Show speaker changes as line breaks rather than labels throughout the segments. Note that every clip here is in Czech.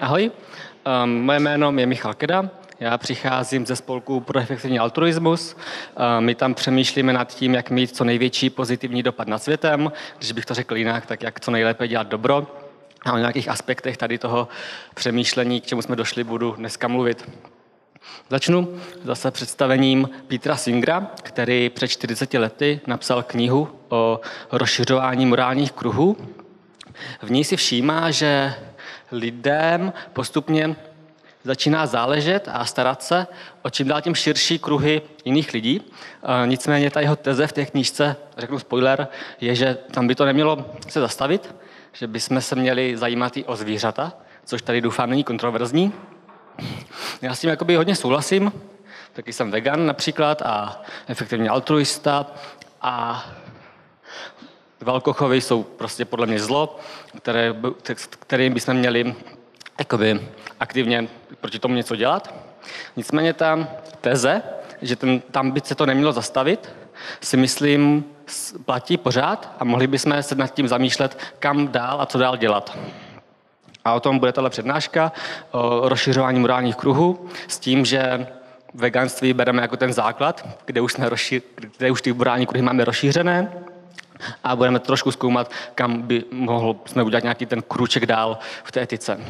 Ahoj, um, moje jméno je Michal Keda, já přicházím ze spolku pro efektivní altruismus. My tam přemýšlíme nad tím, jak mít co největší pozitivní dopad na světem. Když bych to řekl jinak, tak jak co nejlépe dělat dobro. A o nějakých aspektech tady toho přemýšlení, k čemu jsme došli, budu dneska mluvit. Začnu zase představením Petra Singra, který před 40 lety napsal knihu o rozšiřování morálních kruhů. V ní si všímá, že lidem postupně začíná záležet a starat se o čím dál tím širší kruhy jiných lidí. Nicméně ta jeho teze v té knížce, řeknu spoiler, je, že tam by to nemělo se zastavit, že bychom se měli zajímat i o zvířata, což tady doufám není kontroverzní. Já s tím jakoby hodně souhlasím, taky jsem vegan například a efektivně altruista a velkochovy jsou prostě podle mě zlo, které, kterým bychom měli jakoby, aktivně proti tomu něco dělat. Nicméně ta teze, že ten, tam by se to nemělo zastavit, si myslím, platí pořád a mohli bychom se nad tím zamýšlet, kam dál a co dál dělat. A o tom bude tato přednáška o rozšiřování morálních kruhů s tím, že veganství bereme jako ten základ, kde už, jsme rozšíř, kde už ty morální kruhy máme rozšířené a budeme trošku zkoumat, kam by mohl jsme udělat nějaký ten kruček dál v té etice.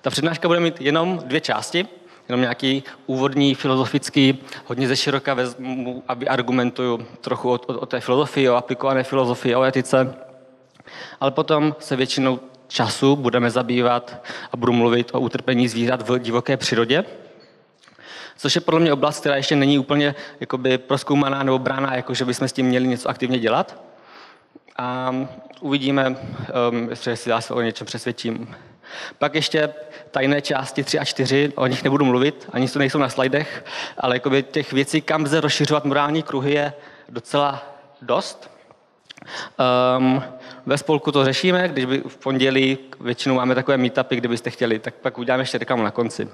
Ta přednáška bude mít jenom dvě části, jenom nějaký úvodní filozofický, hodně ze široka vezmu, aby argumentuju trochu o, o, o té filozofii, o aplikované filozofii, o etice. Ale potom se většinou času budeme zabývat a budu mluvit o utrpení zvířat v divoké přírodě, což je podle mě oblast, která ještě není úplně jakoby proskoumaná nebo brána, jako že bychom s tím měli něco aktivně dělat. A uvidíme, um, jestli já se o něčem přesvědčím. Pak ještě tajné části 3 a 4, o nich nebudu mluvit, ani to nejsou na slajdech, ale jakoby těch věcí, kam lze rozšiřovat morální kruhy, je docela dost. Um, ve spolku to řešíme, když by v pondělí většinou máme takové meetupy, kdybyste chtěli, tak pak uděláme ještě reklamu na konci.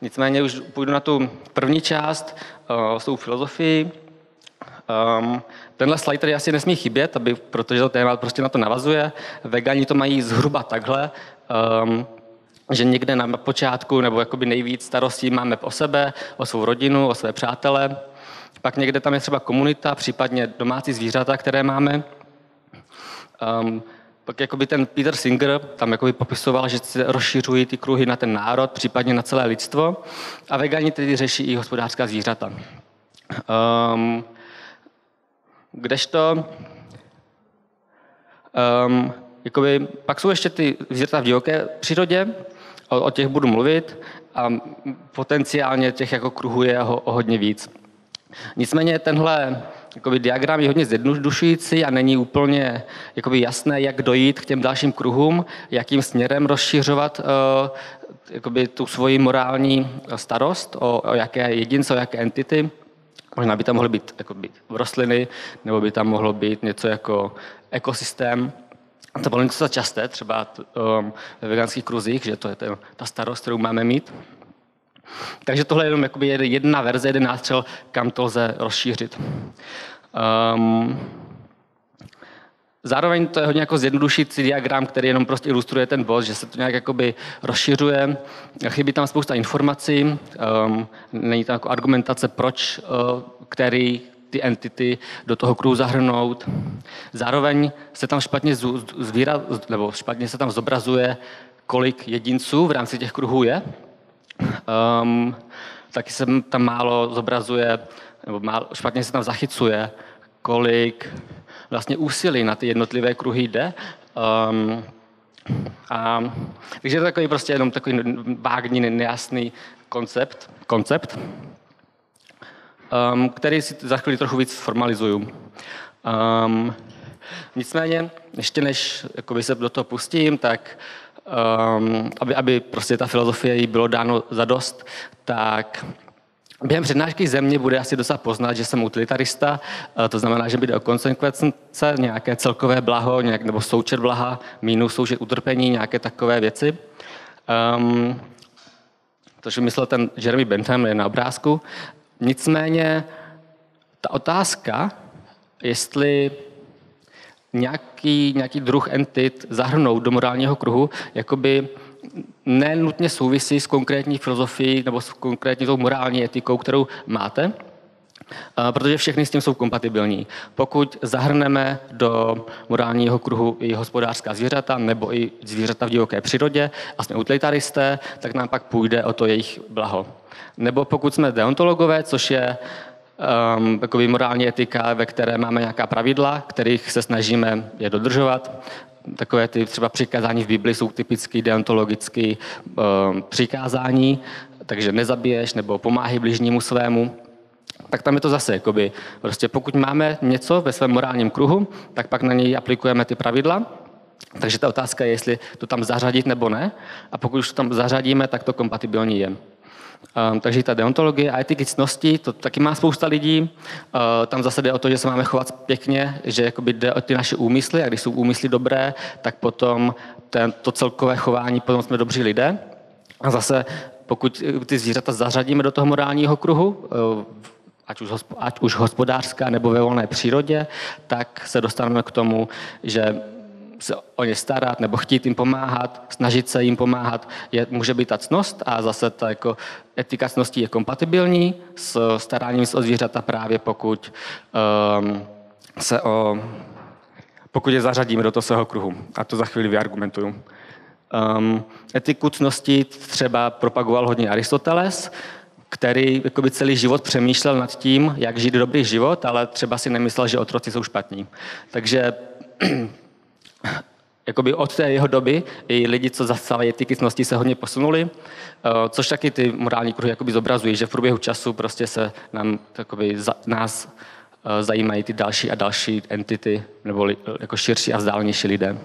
Nicméně už půjdu na tu první část uh, s tou filozofií. Um, tenhle slide tady asi nesmí chybět, aby, protože to téma prostě na to navazuje. Vegani to mají zhruba takhle. Um, že někde na počátku nebo jakoby nejvíc starostí máme o sebe, o svou rodinu, o své přátele. Pak někde tam je třeba komunita, případně domácí zvířata, které máme. Um, pak jakoby ten Peter Singer tam jakoby popisoval, že se rozšiřují ty kruhy na ten národ, případně na celé lidstvo. A vegani tedy řeší i hospodářská zvířata. Um, kdežto um, jakoby, pak jsou ještě ty zvířata v divoké přírodě, o, o těch budu mluvit a potenciálně těch jako kruhů je o, o hodně víc. Nicméně tenhle jakoby, diagram je hodně zjednodušující a není úplně jakoby, jasné, jak dojít k těm dalším kruhům, jakým směrem rozšiřovat uh, jakoby, tu svoji morální starost, o, o jaké jedince, o jaké entity. Možná by tam mohly být jakoby, rostliny, nebo by tam mohlo být něco jako ekosystém. A to bylo něco časté, třeba um, ve veganských kruzích, že to je ten, ta starost, kterou máme mít. Takže tohle je jenom jedna verze, jeden nástřel, kam to lze rozšířit. Um, Zároveň to je hodně jako zjednodušící diagram, který jenom prostě ilustruje ten bod, že se to nějak jakoby rozšiřuje. Chybí tam spousta informací, um, není tam jako argumentace, proč uh, který ty entity do toho kruhu zahrnout. Zároveň se tam špatně zvíra, nebo špatně se tam zobrazuje, kolik jedinců v rámci těch kruhů je. Um, taky se tam málo zobrazuje, nebo málo, špatně se tam zachycuje, kolik vlastně úsilí na ty jednotlivé kruhy jde. Um, a, takže je to takový prostě jenom takový vágní, nejasný koncept, koncept um, který si za chvíli trochu víc formalizuju. Um, nicméně, ještě než jakoby se do toho pustím, tak um, aby, aby prostě ta filozofie jí bylo dáno za dost, tak Během přednášky země bude asi docela poznat, že jsem utilitarista, to znamená, že jde o konsekvence, nějaké celkové blaho, nějak, nebo součet blaha, minus součet utrpení, nějaké takové věci. Um, to, že myslel ten Jeremy Bentham je na obrázku. Nicméně ta otázka, jestli nějaký, nějaký druh entit zahrnout do morálního kruhu, jakoby nenutně souvisí s konkrétní filozofií nebo s konkrétní tou morální etikou, kterou máte, protože všechny s tím jsou kompatibilní. Pokud zahrneme do morálního kruhu i hospodářská zvířata nebo i zvířata v divoké přírodě a jsme utilitaristé, tak nám pak půjde o to jejich blaho. Nebo pokud jsme deontologové, což je um, takový morální etika, ve které máme nějaká pravidla, kterých se snažíme je dodržovat. Takové ty třeba přikázání v Bibli jsou typicky deontologické um, přikázání, takže nezabiješ nebo pomáhej bližnímu svému tak tam je to zase, jakoby, prostě pokud máme něco ve svém morálním kruhu, tak pak na něj aplikujeme ty pravidla, takže ta otázka je, jestli to tam zařadit nebo ne. A pokud už to tam zařadíme, tak to kompatibilní je. Um, takže ta deontologie a etiky ctnosti, to taky má spousta lidí. Uh, tam zase jde o to, že se máme chovat pěkně, že jakoby jde o ty naše úmysly a když jsou úmysly dobré, tak potom ten, to celkové chování, potom jsme dobří lidé. A zase pokud ty zvířata zařadíme do toho morálního kruhu, uh, ať už, ať už hospodářská nebo ve volné přírodě, tak se dostaneme k tomu, že se o ně starat nebo chtít jim pomáhat, snažit se jim pomáhat, je, může být ta cnost a zase ta jako etika cnosti je kompatibilní s staráním se o zvířata právě pokud um, se o pokud je zařadíme do toho svého kruhu. A to za chvíli vyargumentuju. Um, etiku cnosti třeba propagoval hodně Aristoteles, který jakoby celý život přemýšlel nad tím, jak žít dobrý život, ale třeba si nemyslel, že otroci jsou špatní. Takže jakoby od té jeho doby i lidi, co zastávají etiky cnosti, se hodně posunuli, eh, což taky ty morální kruhy jakoby zobrazují, že v průběhu času prostě se nám jakoby za, nás eh, zajímají ty další a další entity, nebo jako širší a vzdálenější lidé.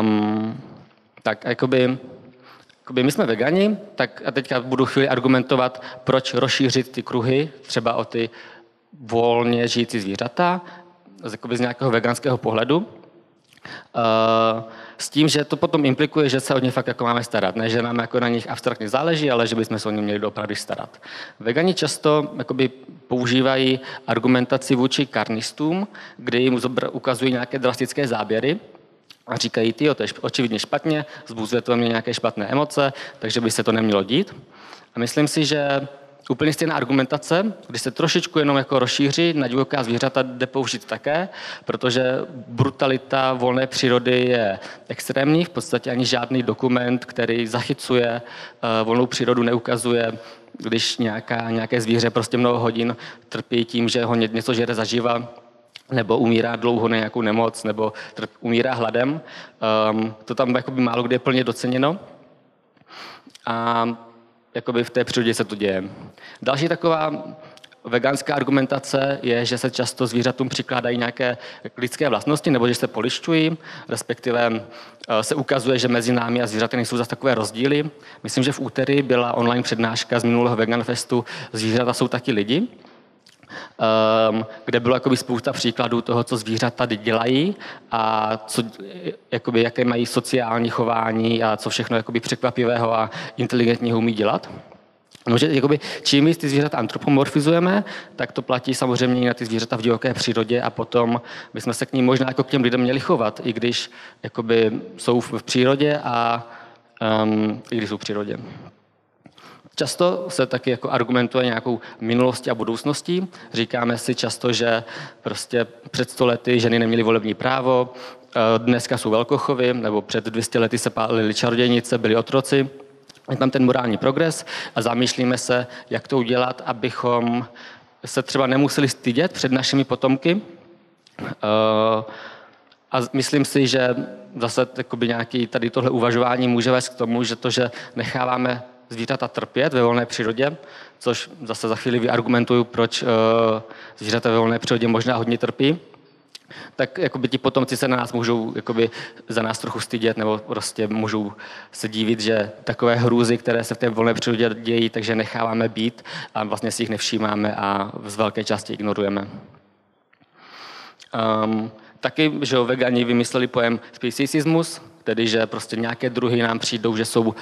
Um, tak jakoby Jakoby my jsme vegani, tak a teďka budu chvíli argumentovat, proč rozšířit ty kruhy, třeba o ty volně žijící zvířata, z, z nějakého veganského pohledu. Uh, s tím, že to potom implikuje, že se o ně fakt jako máme starat. Ne, že nám jako na nich abstraktně záleží, ale že bychom se o ně měli opravdu starat. Vegani často jakoby, používají argumentaci vůči karnistům, kdy jim ukazují nějaké drastické záběry, a říkají, ty, to je očividně špatně, zbuzuje to mě nějaké špatné emoce, takže by se to nemělo dít. A myslím si, že úplně stejná argumentace, když se trošičku jenom jako rozšíří na divoká zvířata, jde použít také, protože brutalita volné přírody je extrémní, v podstatě ani žádný dokument, který zachycuje uh, volnou přírodu, neukazuje, když nějaká, nějaké zvíře prostě mnoho hodin trpí tím, že ho něco žere zaživa, nebo umírá dlouho na nějakou nemoc, nebo umírá hladem. Um, to tam jakoby málo kde je plně doceněno. A jakoby v té přírodě se to děje. Další taková veganská argumentace je, že se často zvířatům přikládají nějaké lidské vlastnosti, nebo že se polišťují, respektive eh, se ukazuje, že mezi námi a zvířaty nejsou zase takové rozdíly. Myslím, že v úterý byla online přednáška z minulého Vegan Festu Zvířata jsou taky lidi um, kde bylo jakoby spousta příkladů toho, co zvířata dělají a co, jakoby, jaké mají sociální chování a co všechno jakoby překvapivého a inteligentního umí dělat. No, že jakoby, čím víc ty zvířata antropomorfizujeme, tak to platí samozřejmě i na ty zvířata v divoké přírodě a potom bychom se k ním možná jako k těm lidem měli chovat, i když jakoby, jsou v přírodě a um, i když jsou v přírodě. Často se taky jako argumentuje nějakou minulostí a budoucností. Říkáme si často, že prostě před stolety ženy neměly volební právo, eh, dneska jsou velkochovy, nebo před 200 lety se pálily čarodějnice, byli otroci. Je tam ten morální progres a zamýšlíme se, jak to udělat, abychom se třeba nemuseli stydět před našimi potomky. Eh, a myslím si, že zase nějaký tady tohle uvažování může vést k tomu, že to, že necháváme zvířata trpět ve volné přírodě, což zase za chvíli vyargumentuju, proč uh, zvířata ve volné přírodě možná hodně trpí, tak jakoby ti potomci se na nás můžou jakoby, za nás trochu stydět, nebo prostě můžou se divit, že takové hrůzy, které se v té volné přírodě dějí, takže necháváme být a vlastně si jich nevšímáme a z velké části ignorujeme. Um, taky, že vegani vymysleli pojem speciesismus, tedy že prostě nějaké druhy nám přijdou, že jsou uh,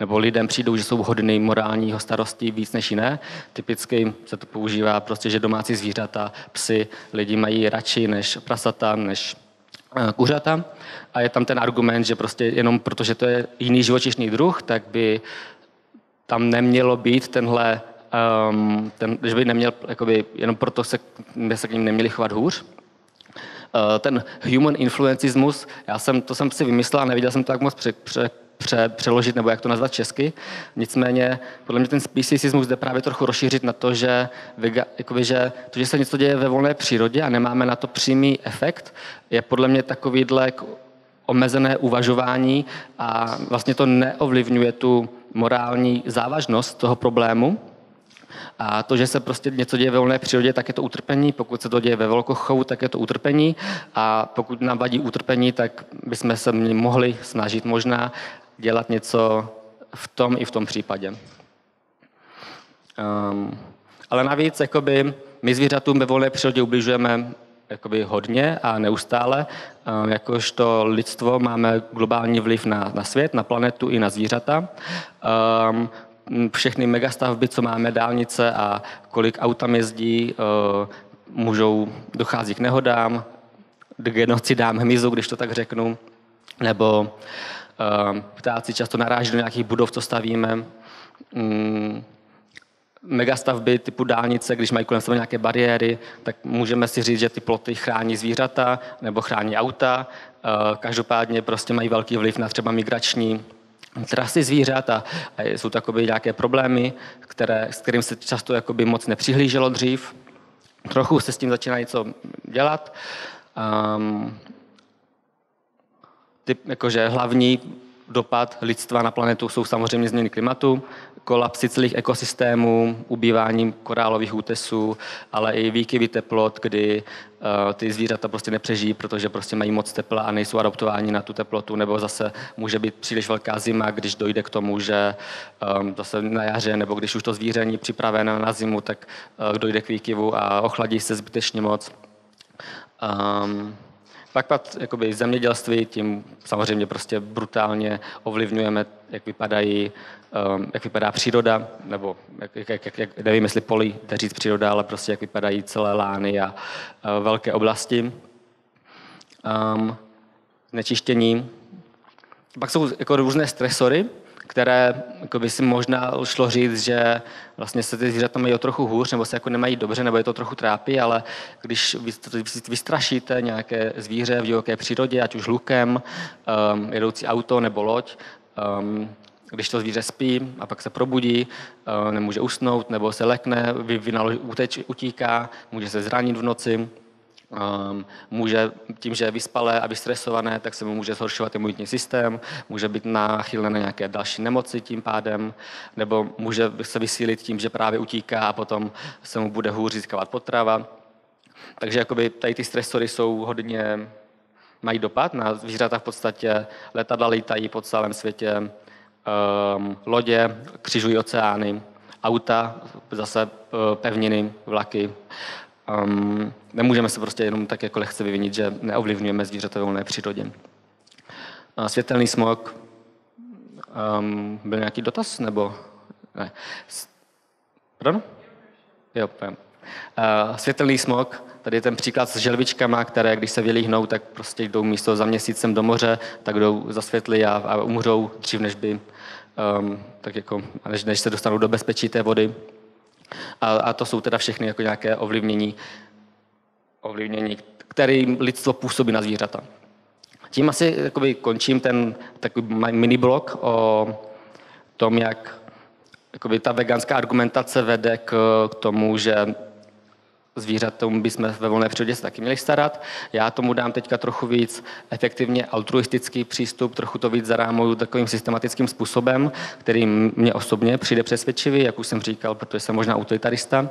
nebo lidem přijdou, že jsou hodný morálního starosti víc než jiné. Typicky se to používá prostě, že domácí zvířata, psy, lidi mají radši než prasata, než eh, kuřata. A je tam ten argument, že prostě jenom protože to je jiný živočišný druh, tak by tam nemělo být tenhle, um, ten, že by neměl, jakoby, jenom proto se, by se k ním neměli chovat hůř. Uh, ten human influencismus, já jsem, to jsem si vymyslel a neviděl jsem to tak moc pře, přeložit, nebo jak to nazvat česky. Nicméně, podle mě ten speciesismus jde právě trochu rozšířit na to, že, jakoby, že to, že se něco děje ve volné přírodě a nemáme na to přímý efekt, je podle mě takovýhle omezené uvažování a vlastně to neovlivňuje tu morální závažnost toho problému. A to, že se prostě něco děje ve volné přírodě, tak je to utrpení. Pokud se to děje ve velkochovu, tak je to utrpení. A pokud nám vadí utrpení, tak bychom se mohli snažit možná dělat něco v tom i v tom případě. Um, ale navíc jakoby, my zvířatům ve volné přírodě ubližujeme jakoby hodně a neustále. Um, jakožto lidstvo máme globální vliv na, na svět, na planetu i na zvířata. Um, všechny megastavby, co máme, dálnice a kolik autám jezdí, uh, můžou dochází k nehodám, k genocidám hmyzu, když to tak řeknu, nebo ptáci často naráží do nějakých budov, co stavíme. Um, megastavby typu dálnice, když mají kolem sebe nějaké bariéry, tak můžeme si říct, že ty ploty chrání zvířata nebo chrání auta. Uh, každopádně prostě mají velký vliv na třeba migrační trasy zvířat a, jsou takové nějaké problémy, které, s kterým se často jakoby moc nepřihlíželo dřív. Trochu se s tím začíná něco dělat. Um, typ, jakože hlavní dopad lidstva na planetu jsou samozřejmě změny klimatu, kolapsy celých ekosystémů, ubývání korálových útesů, ale i výkyvy teplot, kdy uh, ty zvířata prostě nepřežijí, protože prostě mají moc tepla a nejsou adaptováni na tu teplotu, nebo zase může být příliš velká zima, když dojde k tomu, že um, zase na jaře, nebo když už to zvíře není připravené na zimu, tak uh, dojde k výkyvu a ochladí se zbytečně moc. Um, pak pak jakoby zemědělství, tím samozřejmě prostě brutálně ovlivňujeme, jak vypadají, um, jak vypadá příroda, nebo jak, jak, jak, jak, nevím, jestli poli jde říct příroda, ale prostě jak vypadají celé lány a uh, velké oblasti. Um, nečištění. Pak jsou jako různé stresory, které jako by si možná šlo říct, že vlastně se ty zvířata mají o trochu hůř, nebo se jako nemají dobře, nebo je to trochu trápí, ale když vystrašíte nějaké zvíře v divoké přírodě, ať už lukem, um, jedoucí auto nebo loď, um, když to zvíře spí a pak se probudí, uh, nemůže usnout nebo se lekne, vynaloží, utíká, může se zranit v noci, může tím, že je vyspalé a vystresované, tak se mu může zhoršovat imunitní systém, může být náchylné na nějaké další nemoci tím pádem, nebo může se vysílit tím, že právě utíká a potom se mu bude hůř získávat potrava. Takže jakoby tady ty stresory jsou hodně, mají dopad na zvířata v podstatě. Letadla lítají po celém světě, um, lodě křižují oceány, auta, zase uh, pevniny, vlaky. Um, nemůžeme se prostě jenom tak jako lehce vyvinit, že neovlivňujeme zvířata volné přírodě. Uh, světelný smog. Um, byl nějaký dotaz? Nebo ne? Pardon? Jo, Uh, světelný smog, tady je ten příklad s želvičkama, které když se vylíhnou, tak prostě jdou místo za měsícem do moře, tak jdou za světly a, a umřou dřív, než by, um, tak jako, než, než se dostanou do bezpečí té vody. A, a to jsou teda všechny jako nějaké ovlivnění, ovlivnění, které lidstvo působí na zvířata. Tím asi jakoby, končím ten takový mini blog o tom, jak jakoby, ta veganská argumentace vede k, k tomu, že zvířatům bychom ve volné přírodě se taky měli starat. Já tomu dám teďka trochu víc efektivně altruistický přístup, trochu to víc zarámuju takovým systematickým způsobem, který mě osobně přijde přesvědčivý, jak už jsem říkal, protože jsem možná utilitarista.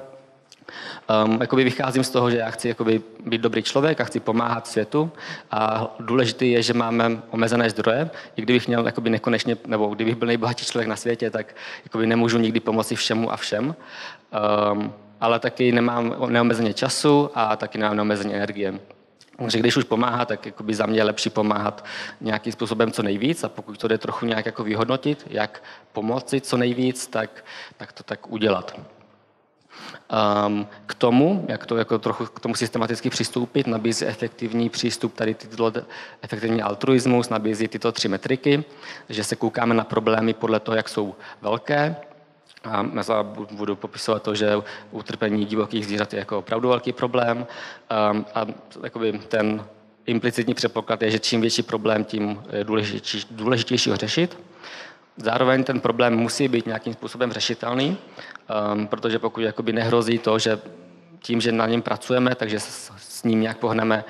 Um, jakoby vycházím z toho, že já chci jakoby být dobrý člověk a chci pomáhat světu a důležité je, že máme omezené zdroje. I kdybych měl jakoby nekonečně, nebo kdybych byl nejbohatší člověk na světě, tak jakoby nemůžu nikdy pomoci všemu a všem. Um, ale taky nemám neomezeně času a taky nemám neomezeně energie. Takže když už pomáhá, tak jakoby za mě je lepší pomáhat nějakým způsobem co nejvíc a pokud to jde trochu nějak jako vyhodnotit, jak pomoci co nejvíc, tak, tak to tak udělat. Um, k tomu, jak to jako trochu k tomu systematicky přistoupit, nabízí efektivní přístup, tady tyto efektivní altruismus, nabízí tyto tři metriky, že se koukáme na problémy podle toho, jak jsou velké, a já budu popisovat to, že utrpení divokých zvířat je jako opravdu velký problém um, a jakoby ten implicitní předpoklad je, že čím větší problém, tím důležitější, důležitější ho řešit. Zároveň ten problém musí být nějakým způsobem řešitelný, um, protože pokud jakoby nehrozí to, že tím, že na něm pracujeme, takže s, ním nějak pohneme,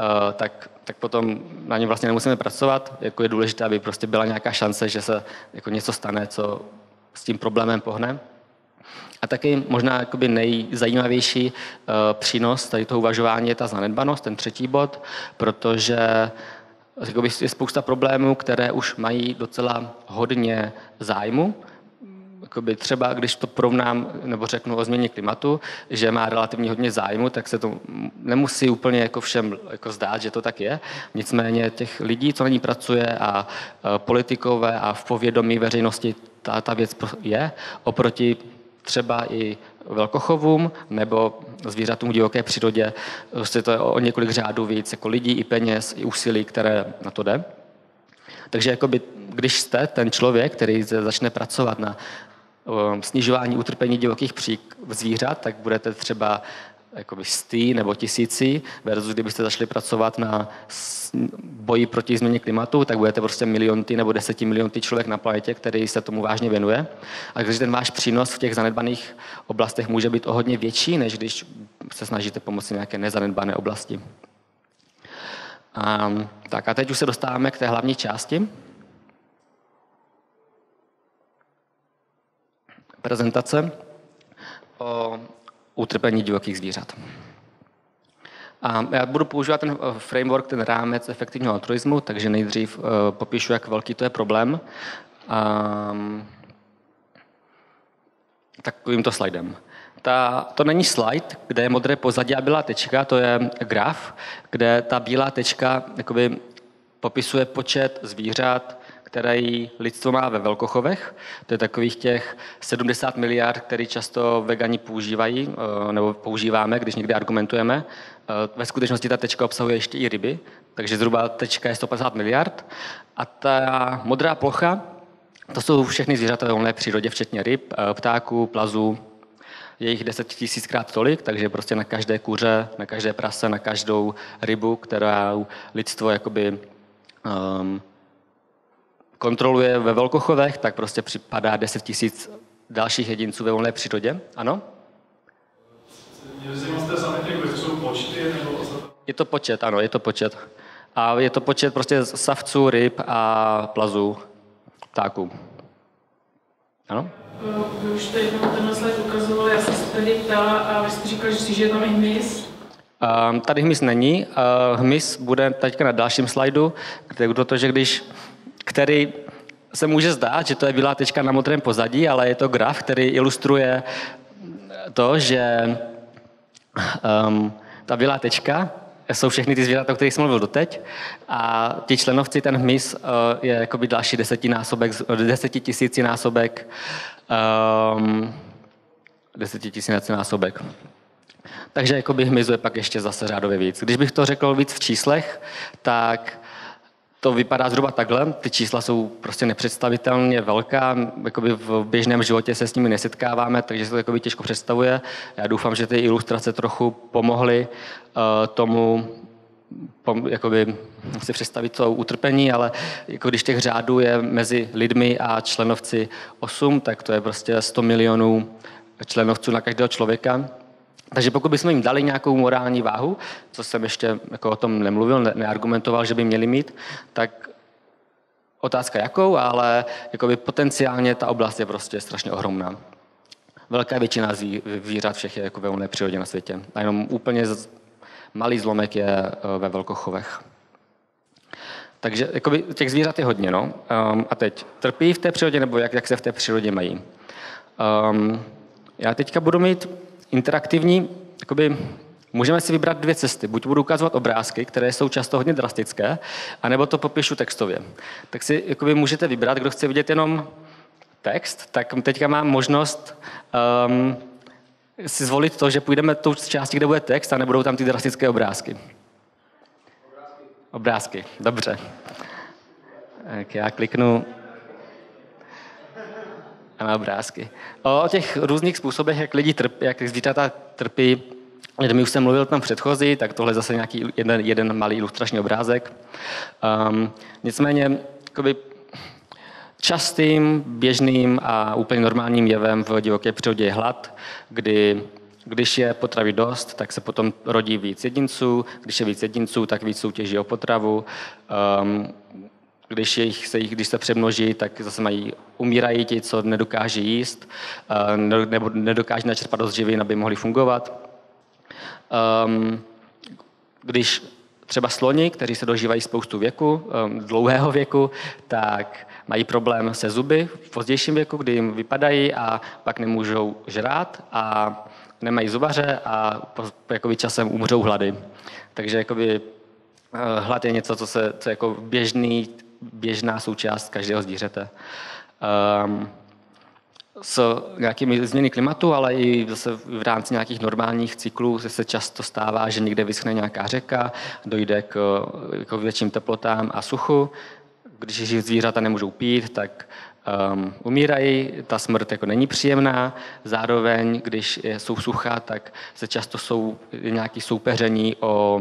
uh, tak, tak potom na něm vlastně nemusíme pracovat. Jako je důležité, aby prostě byla nějaká šance, že se jako něco stane, co s tím problémem pohne. A taky možná jakoby nejzajímavější uh, přínos tady toho uvažování je ta zanedbanost, ten třetí bod, protože je spousta problémů, které už mají docela hodně zájmu. Jakoby třeba, když to porovnám nebo řeknu o změně klimatu, že má relativně hodně zájmu, tak se to nemusí úplně jako všem jako zdát, že to tak je. Nicméně těch lidí, co na ní pracuje a politikové a v povědomí veřejnosti ta, ta věc je, oproti třeba i velkochovům nebo zvířatům v divoké přírodě, prostě to je o několik řádů víc, jako lidí i peněz, i úsilí, které na to jde. Takže jakoby, když jste ten člověk, který začne pracovat na snižování utrpení divokých přík zvířat, tak budete třeba jakoby stý nebo tisíci, versus kdybyste začali pracovat na boji proti změně klimatu, tak budete prostě milionty nebo desetimilionty člověk na planetě, který se tomu vážně věnuje. A když ten váš přínos v těch zanedbaných oblastech může být o hodně větší, než když se snažíte pomoci nějaké nezanedbané oblasti. A, tak a teď už se dostáváme k té hlavní části. Prezentace o utrpení divokých zvířat. A já budu používat ten eh, framework, ten rámec efektivního altruismu, takže nejdřív uh, popíšu, jak velký to je problém. Um, takovýmto slidem. Ta, to není slide, kde je modré pozadí a bílá tečka, to je graf, kde ta bílá tečka jakoby, popisuje počet zvířat, který lidstvo má ve velkochovech. To je takových těch 70 miliard, který často vegani používají, eh, nebo používáme, když někdy argumentujeme. Eh, ve skutečnosti ta tečka obsahuje ještě i ryby, takže zhruba tečka je 150 miliard. A ta modrá plocha, to jsou všechny zvířata ve volné přírodě, včetně ryb, eh, ptáků, plazů, je jich 10 tisíckrát tolik, takže prostě na každé kuře, na každé prase, na každou rybu, kterou lidstvo jakoby um, kontroluje ve velkochovech, tak prostě připadá 10 tisíc dalších jedinců ve volné přírodě. Ano? Je to počet, ano, je to počet. A je to počet prostě savců, ryb a plazů, ptáků. Ano?
Vy už to jednou tenhle slide ukazoval, já jsem se tady ptala a vy jste říkal, že je tam i hmyz.
Um, tady hmyz není. Uh, hmyz bude teďka na dalším slajdu, protože když který se může zdát, že to je bílá tečka na modrém pozadí, ale je to graf, který ilustruje to, že um, ta bílá tečka jsou všechny ty zvířata, o kterých jsem mluvil doteď. A ti členovci, ten hmyz uh, je jakoby další desetinásobek, desetitisícinásobek, um, desetitisícinásobek. Takže jakoby hmyzu je pak ještě zase řádově víc. Když bych to řekl víc v číslech, tak to vypadá zhruba takhle. Ty čísla jsou prostě nepředstavitelně velká. Jakoby v běžném životě se s nimi nesetkáváme, takže se to jakoby těžko představuje. Já doufám, že ty ilustrace trochu pomohly uh, tomu pom, jakoby, si představit to utrpení, ale jako když těch řádů je mezi lidmi a členovci 8, tak to je prostě 100 milionů členovců na každého člověka. Takže pokud bychom jim dali nějakou morální váhu, co jsem ještě jako o tom nemluvil, ne, neargumentoval, že by měli mít, tak otázka jakou, ale jakoby potenciálně ta oblast je prostě strašně ohromná. Velká většina zvířat všech je jako ve volné přírodě na světě. A jenom úplně malý zlomek je eh, ve velkochovech. Takže jakoby, těch zvířat je hodně. No. Um, a teď, trpí v té přírodě, nebo jak, jak se v té přírodě mají? Um, já teďka budu mít interaktivní jakoby, Můžeme si vybrat dvě cesty. Buď budu ukazovat obrázky, které jsou často hodně drastické, anebo to popíšu textově. Tak si jakoby, můžete vybrat, kdo chce vidět jenom text, tak teďka mám možnost um, si zvolit to, že půjdeme tou částí, kde bude text a nebudou tam ty drastické obrázky. Obrázky. Obrázky, dobře. Tak já kliknu na obrázky. O těch různých způsobech, jak lidi trpí, jak zvířata trpí, lidmi už jsem mluvil tam předchozí, tak tohle je zase nějaký jeden, jeden malý ilustrační obrázek. Um, nicméně, jakoby, častým, běžným a úplně normálním jevem v divoké přírodě je hlad, kdy když je potravy dost, tak se potom rodí víc jedinců, když je víc jedinců, tak víc soutěží o potravu. Um, když, jich, se jich, když se přemnoží, tak zase mají, umírají ti, co nedokáží jíst, uh, nebo nedokáží načerpat dost živin, aby mohli fungovat. Um, když třeba sloni, kteří se dožívají spoustu věku, um, dlouhého věku, tak mají problém se zuby v pozdějším věku, kdy jim vypadají a pak nemůžou žrát a nemají zubaře a jakoby časem umřou hlady. Takže jakoby, uh, hlad je něco, co, se, co je jako běžný, běžná součást každého zvířete. Um, s nějakými změny klimatu, ale i zase v rámci nějakých normálních cyklů se často stává, že někde vyschne nějaká řeka, dojde k, k větším teplotám a suchu. Když zvířata nemůžou pít, tak um, umírají, ta smrt jako není příjemná. Zároveň, když jsou sucha, tak se často jsou nějaké soupeření o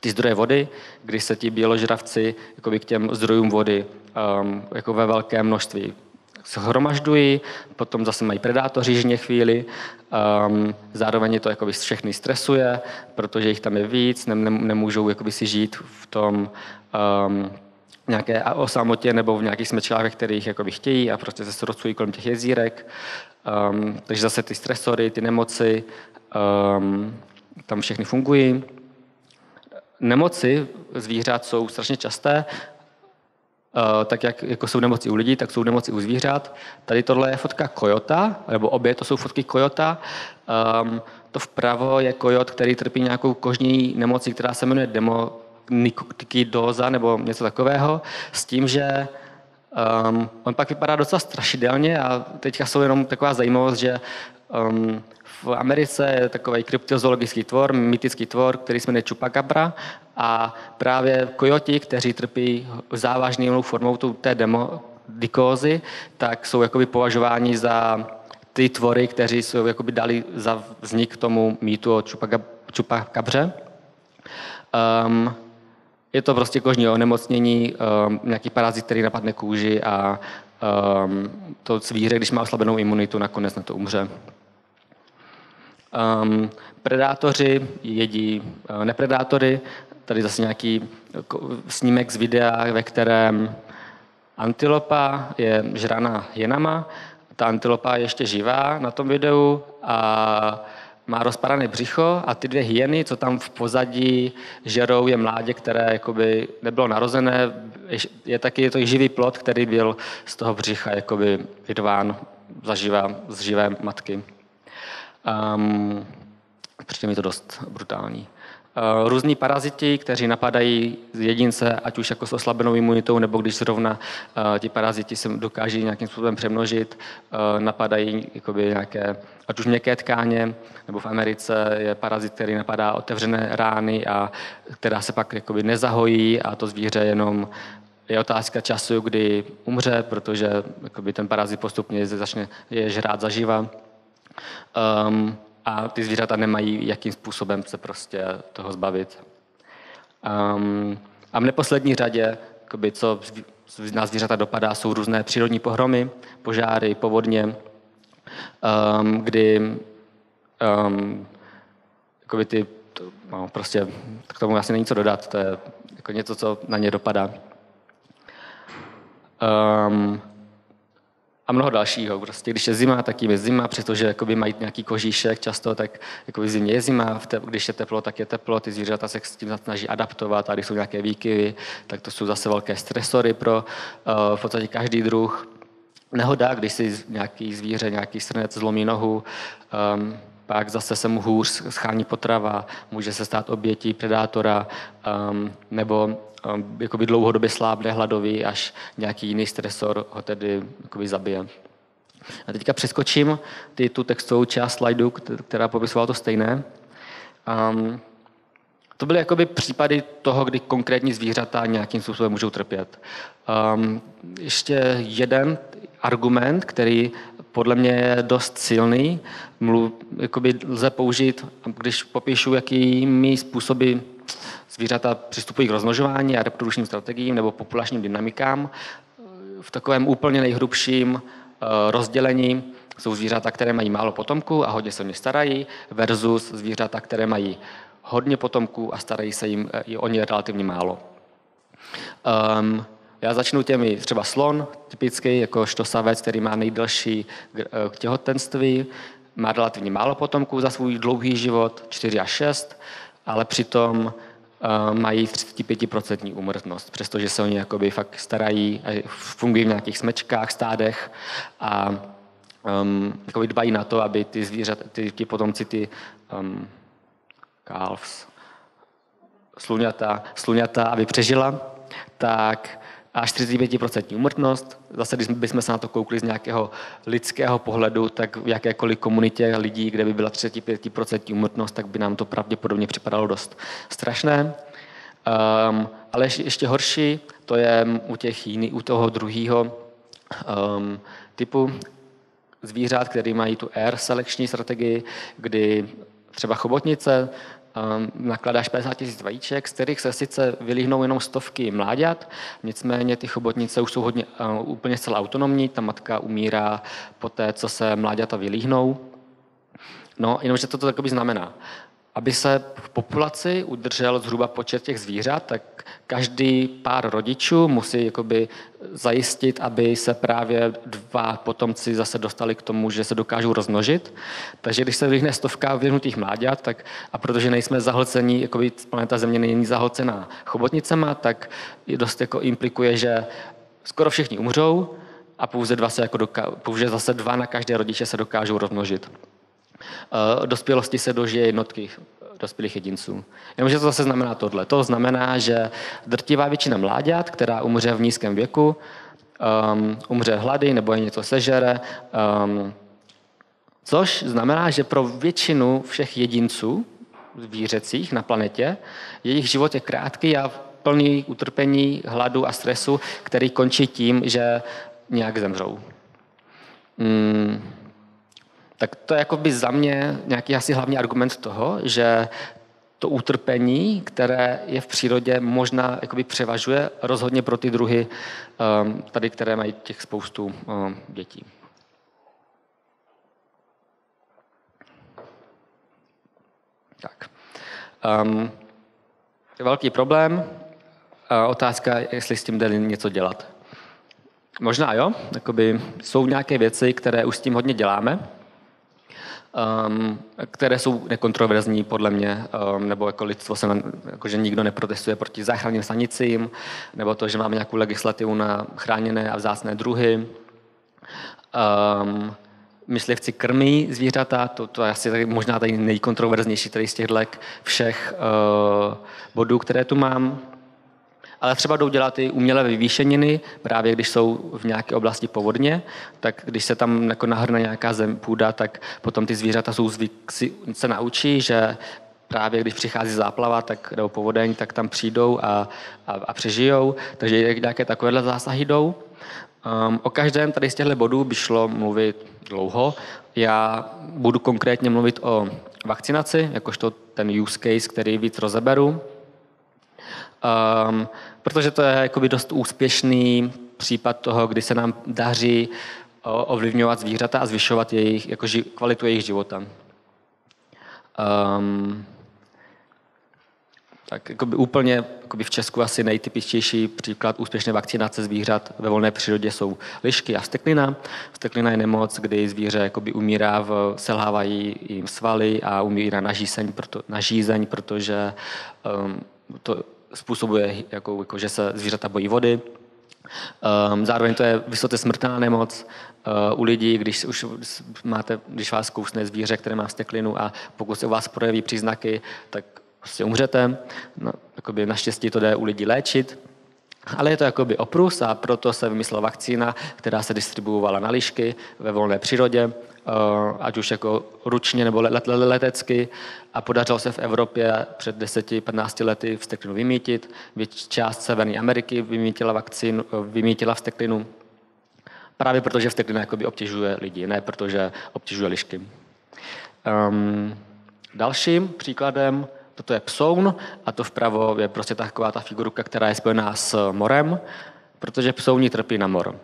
ty zdroje vody, kdy se ti běložravci k těm zdrojům vody um, jako ve velkém množství shromažďují, potom zase mají predátoři žně chvíli, um, zároveň je to jakoby všechny stresuje, protože jich tam je víc, ne, ne, nemůžou jakoby si žít v tom um, nějaké osamotě nebo v nějakých smečkách, kterých jakoby chtějí a prostě se srocují kolem těch jezírek. Um, takže zase ty stresory, ty nemoci um, tam všechny fungují. Nemoci zvířat jsou strašně časté Eh, tak jak jako jsou nemoci u lidí, tak jsou nemoci u zvířat. Tady tohle je fotka kojota, nebo obě to jsou fotky kojota. Um, to vpravo je kojot, který trpí nějakou kožní nemocí, která se jmenuje demonikidóza nebo něco takového, s tím, že um, on pak vypadá docela strašidelně a teďka jsou jenom taková zajímavost, že um, v Americe je takový kryptozoologický tvor, mytický tvor, který se jmenuje Chupacabra a právě kojoti, kteří trpí závažnou formou té demodikózy, tak jsou jakoby považováni za ty tvory, kteří jsou jakoby dali za vznik tomu mýtu o čupakabře. Um, je to prostě kožní onemocnění, um, nějaký parazit, který napadne kůži a um, to zvíře, když má oslabenou imunitu, nakonec na to umře. Um, predátoři jedí uh, nepredátory. Tady zase nějaký snímek z videa, ve kterém antilopa je žrána jenama. Ta antilopa je ještě živá na tom videu a má rozpadané břicho a ty dvě hyeny, co tam v pozadí žerou, je mládě, které jakoby nebylo narozené. Je taky je to živý plot, který byl z toho břicha jakoby vyrván zaživa, z živé matky. Um, přijde mi to dost brutální. Uh, různí paraziti, kteří napadají jedince, ať už jako s oslabenou imunitou, nebo když zrovna uh, ti paraziti se dokáží nějakým způsobem přemnožit, uh, napadají jakoby nějaké, ať už měkké tkáně, nebo v Americe je parazit, který napadá otevřené rány a která se pak jakoby nezahojí a to zvíře jenom je otázka času, kdy umře, protože jakoby ten parazit postupně začne je žrát zaživa. Um, a ty zvířata nemají jakým způsobem se prostě toho zbavit. Um, a v neposlední řadě, jakoby, co na zvířata dopadá, jsou různé přírodní pohromy, požáry, povodně, um, kdy um, jakoby ty, to, no, prostě k tomu asi není co dodat, to je jako něco, co na ně dopadá. Um, a mnoho dalšího. Prostě, když je zima, tak jim je zima, přestože jakoby mají nějaký kožíšek často, tak jakoby zimě je zima, když je teplo, tak je teplo, ty zvířata se s tím snaží adaptovat a když jsou nějaké výkyvy, tak to jsou zase velké stresory pro uh, v podstatě každý druh. Nehoda, když si nějaký zvíře, nějaký srnec zlomí nohu, um, pak zase se mu hůř schání potrava, může se stát obětí predátora, um, nebo jakoby dlouhodobě slábne hladový, až nějaký jiný stresor ho tedy jakoby zabije. A teďka přeskočím ty, tu textovou část slajdu, která popisovala to stejné. Um, to byly jakoby případy toho, kdy konkrétní zvířata nějakým způsobem můžou trpět. Um, ještě jeden argument, který podle mě je dost silný, mluv, jakoby lze použít, když popíšu, jakými způsoby zvířata přistupují k rozmnožování a reprodukčním strategiím nebo populačním dynamikám. V takovém úplně nejhrubším eh, rozdělení jsou zvířata, které mají málo potomků a hodně se o ně starají, versus zvířata, které mají hodně potomků a starají se jim eh, i o ně relativně málo. Um, já začnu těmi třeba slon, typický, jako savec, který má nejdelší eh, těhotenství, má relativně málo potomků za svůj dlouhý život, 4 až 6, ale přitom uh, mají 35% úmrtnost, přestože se oni jakoby fakt starají, a fungují v nějakých smečkách, stádech a um, jakoby dbají na to, aby ty zvířata, ty, ty potomci, ty um, calves, sluňata, sluňata, aby přežila, tak a 45% umrtnost. Zase, když bychom se na to koukli z nějakého lidského pohledu, tak v jakékoliv komunitě lidí, kde by byla 35% umrtnost, tak by nám to pravděpodobně připadalo dost strašné. Um, ale ještě horší, to je u, těch jiný, u toho druhého um, typu zvířat, který mají tu R selekční strategii, kdy třeba chobotnice nakládáš 50 tisíc vajíček, z kterých se sice vylíhnou jenom stovky mláďat, nicméně ty chobotnice už jsou hodně, úplně zcela autonomní, ta matka umírá po té, co se mláďata vylíhnou. No, jenomže to to takoby znamená aby se v populaci udržel zhruba počet těch zvířat, tak každý pár rodičů musí jakoby zajistit, aby se právě dva potomci zase dostali k tomu, že se dokážou rozmnožit. Takže když se vyhne stovka vyhnutých mláďat, tak a protože nejsme zahlcení, jakoby planeta Země není zahlcená chobotnicema, tak dost jako implikuje, že skoro všichni umřou a pouze, dva se jako doká- pouze zase dva na každé rodiče se dokážou rozmnožit. Eh, dospělosti se dožije jednotky dospělých jedinců. Jenomže to zase znamená tohle. To znamená, že drtivá většina mláďat, která umře v nízkém věku, um, umře hlady nebo je něco sežere, um, což znamená, že pro většinu všech jedinců zvířecích na planetě jejich život je krátký a plný utrpení, hladu a stresu, který končí tím, že nějak zemřou. Hmm. Tak to je jako by za mě nějaký asi hlavní argument toho, že to utrpení, které je v přírodě, možná jakoby převažuje rozhodně pro ty druhy, um, tady, které mají těch spoustu um, dětí. Tak. Um, je velký problém. Otázka, jestli s tím jde něco dělat. Možná jo, jakoby jsou nějaké věci, které už s tím hodně děláme, um, které jsou nekontroverzní podle mě, um, nebo jako lidstvo se, jako, že nikdo neprotestuje proti záchranným stanicím, nebo to, že máme nějakou legislativu na chráněné a vzácné druhy. Um, myslivci krmí zvířata, to, to je asi tady, možná tady nejkontroverznější tady z těchto všech uh, bodů, které tu mám ale třeba jdou dělat i umělé vyvýšeniny, právě když jsou v nějaké oblasti povodně, tak když se tam jako nahrne nějaká zem, půda, tak potom ty zvířata jsou zvyk, se naučí, že právě když přichází záplava tak, nebo povodeň, tak tam přijdou a, a, a přežijou, takže nějaké takovéhle zásahy jdou. Um, o každém tady z těchto bodů by šlo mluvit dlouho. Já budu konkrétně mluvit o vakcinaci, jakožto ten use case, který víc rozeberu. Um, protože to je jakoby dost úspěšný případ toho, kdy se nám daří ovlivňovat zvířata a zvyšovat jejich, jako ži, kvalitu jejich života. Um, tak jakoby úplně jakoby v Česku asi nejtypičtější příklad úspěšné vakcinace zvířat ve volné přírodě jsou lišky a steklina. Steklina je nemoc, kdy zvíře jakoby umírá, v, selhávají jim svaly a umírá na žízeň, proto, na žízeň protože um, to způsobuje, jako, jako, že se zvířata bojí vody Um, zároveň to je vysoce smrtelná nemoc uh, u lidí, když už máte, když vás kousne zvíře, které má steklinu a pokud se u vás projeví příznaky, tak prostě umřete. No, naštěstí to jde u lidí léčit. Ale je to jakoby oprus a proto se vymyslela vakcína, která se distribuovala na lišky ve volné přírodě, ať už jako ručně nebo letecky a podařilo se v Evropě před 10-15 lety vsteklinu vymítit. Část Severní Ameriky vymítila vakcínu, vymítila vsteklinu právě protože vsteklina jakoby obtěžuje lidi, ne protože obtěžuje lišky. Um, dalším příkladem toto je psoun a to vpravo je prostě taková ta figurka, která je spojená s morem, protože psouni trpí na mor.